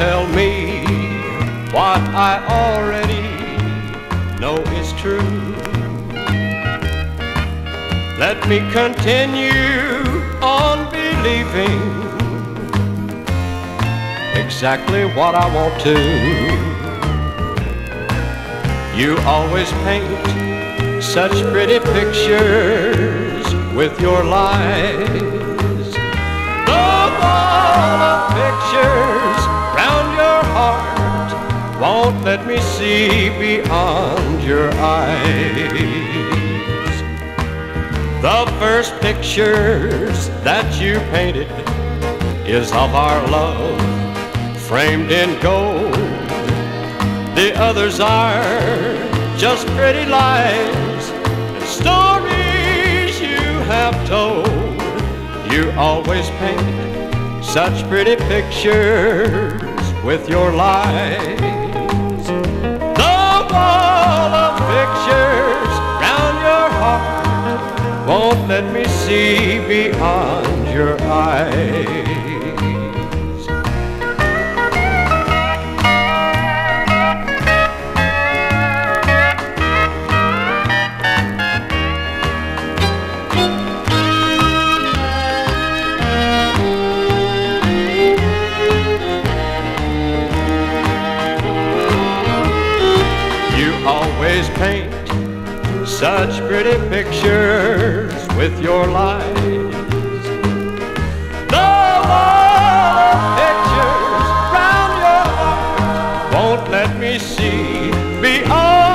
tell me what I already know is true. Let me continue on believing exactly what I want to. You always paint such pretty pictures with your lies. The wall of pictures. See beyond your eyes. The first pictures that you painted is of our love framed in gold. The others are just pretty lies and stories you have told. You always paint such pretty pictures with your lies. See beyond your eyes. You always paint such pretty pictures with your lies. The wall of pictures round your heart won't let me see beyond